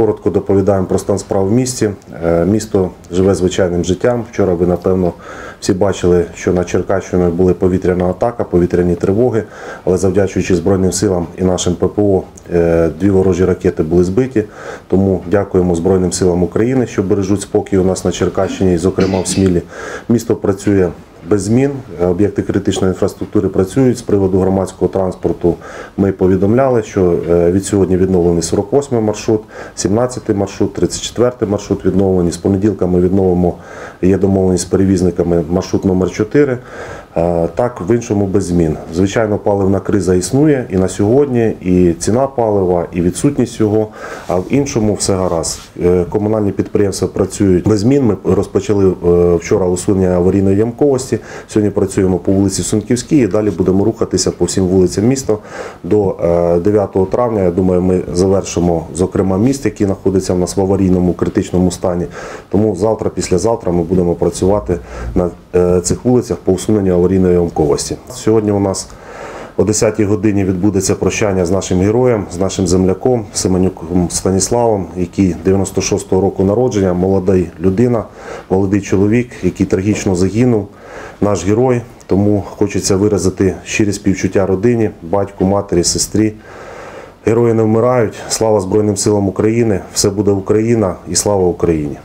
коротко доповідаємо про стан справ в місті. Е, Місто живе звичайним життям. Вчора ви, напевно, всі бачили, що на Черкащині була повітряна атака, повітряні тривоги. Але завдячуючи Збройним силам і нашим ППО, е, дві ворожі ракети були збиті. Тому дякуємо Збройним силам України, що бережуть спокій у нас на Черкащині, і, зокрема в Смілі. Місто працює без змін. Об'єкти критичної інфраструктури працюють. З приводу громадського транспорту ми повідомляли, що е, від сьогодні відновлений 48 маршрут, 17 маршрут, 34 маршрут відновлені. З понеділка ми відновимо, є домовленість з перевізниками маршрут номер 4 Е, Так, в іншому без змін. Звичайно, паливна криза існує і на сьогодні, і ціна палива, і відсутність його. А в іншому все гаразд. Е, Комунальні підприємства працюють без змін. Ми розпочали е, вчора усунення аварійної ямковості. Сьогодні працюємо по вулиці Сунківській і далі будемо рухатися по всім вулицям міста до е, 9 травня. Я думаю, ми завершимо зокрема міст, який знаходиться в нас в аварійному критичному стані. Тому завтра, післязавтра ми будемо працювати на е, цих вулицях по усуненню аварійної ямковості. Сьогодні у нас о 10-й годині відбудеться прощання з нашим героєм, з нашим земляком Семенюком Станіславом, який 96-го року народження, молода людина, молодий чоловік, який трагічно загинув. Наш герой. Тому хочеться виразити щирі співчуття родині, батьку, матері, сестрі. Герої не вмирають. Слава Збройним силам України! Все буде Україна і слава Україні!